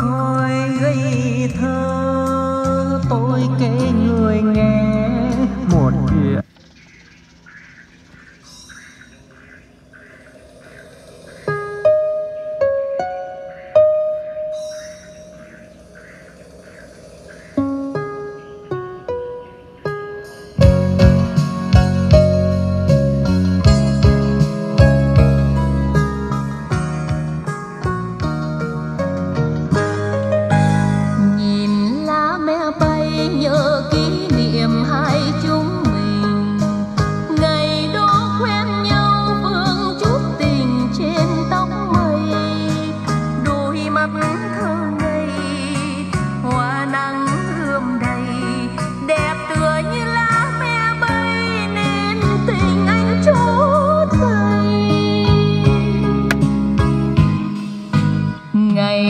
coi ngây thơ. Tôi kể người nghe. ngày